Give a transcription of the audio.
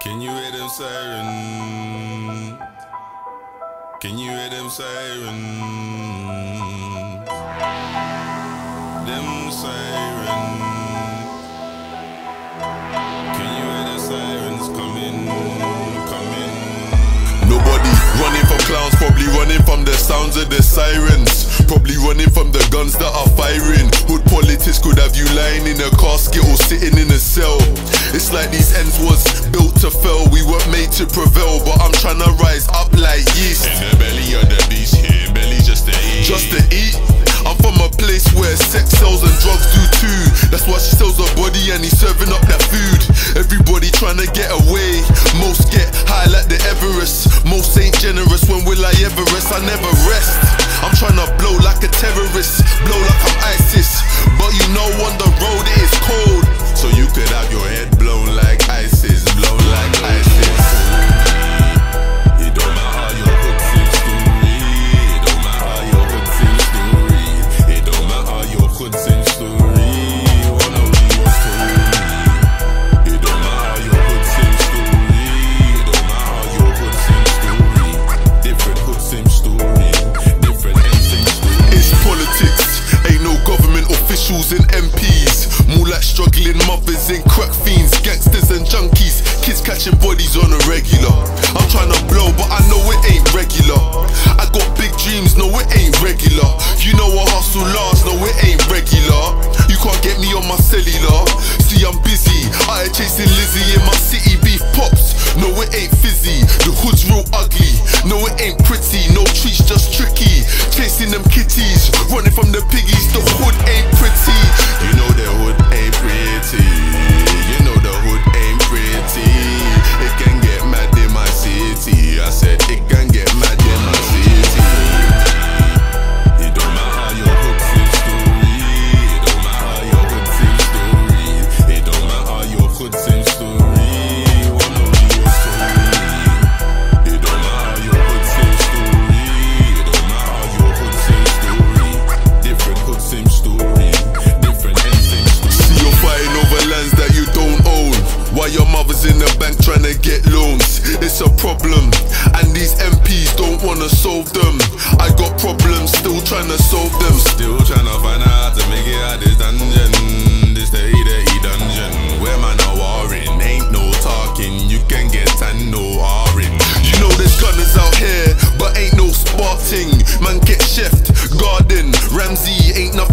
Can you hear them sirens? Can you hear them sirens? Them sirens. Can you hear the sirens coming, coming? Nobody running from clowns, probably running from the sounds of the sirens. Probably running from the guns that are firing. Politics could have you lying in a casket or sitting in a cell. It's like these ends was built to fail. We weren't made to prevail, but I'm trying to rise up like yeast. In the belly of the beast, here belly just to eat. Just to eat. I'm from a place where sex sells and drugs do too. That's why she sells her body and he's serving up that food. Everybody trying to get away. Most get high like the Everest. Most ain't generous. When will I ever rest? I never rest. I'm trying to blow like a terrorist, blow like I'm ISIS. But you know on the road it is cold. So mothers and crack fiends, gangsters and junkies. Kids catching bodies on a regular. I'm trying to blow, but I know it ain't regular. I got big dreams, no, it ain't regular. You know I hustle lasts, no, it ain't regular. You can't get me on my cellular. See, I'm busy. I ain't chasing Lizzie in my city beef pops. No, it ain't fizzy. The hood's real ugly. No, it ain't pretty. No treats, just tricky. Chasing them kitties, running from the piggies. The hood ain't bank trying to get loans. It's a problem. And these MPs don't wanna solve them. I got problems, still trying to solve them. Still tryna find out how to make it out this dungeon. This the E the E dungeon. Where man are warring. Ain't no talking. You can get and no R-ing. You know there's gunners out here, but ain't no sparting. Man get chefed, Gordon, Ramsay ain't nothing